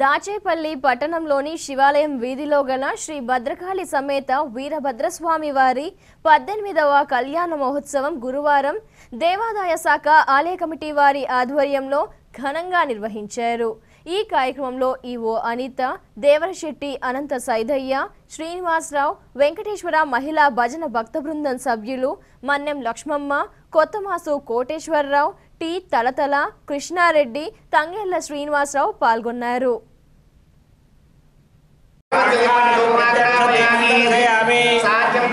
దాచేపల్లి పట్టణంలోని శివాలయం వీధిలో గల శ్రీ భద్రకాళి సమేత వీరభద్రస్వామి వారి పద్దెనిమిదవ కళ్యాణ మహోత్సవం గురువారం దేవాదాయ శాఖ ఆలయ కమిటీ వారి ఆధ్వర్యంలో ఘనంగా నిర్వహించారు. ఈ కార్యక్రమంలో ఈవో అనిత దేవరశెట్టి అనంత సైదయ్య శ్రీనివాసరావు వెంకటేశ్వర మహిళా భజన భక్త బృందం సభ్యులు మన్నెం లక్ష్మమ్మ కొత్తమాసు కోటేశ్వరరావు టి తలతల కృష్ణారెడ్డి తంగెళ్ళ శ్రీనివాసరావు పాల్గొన్నారు. సాధ్యం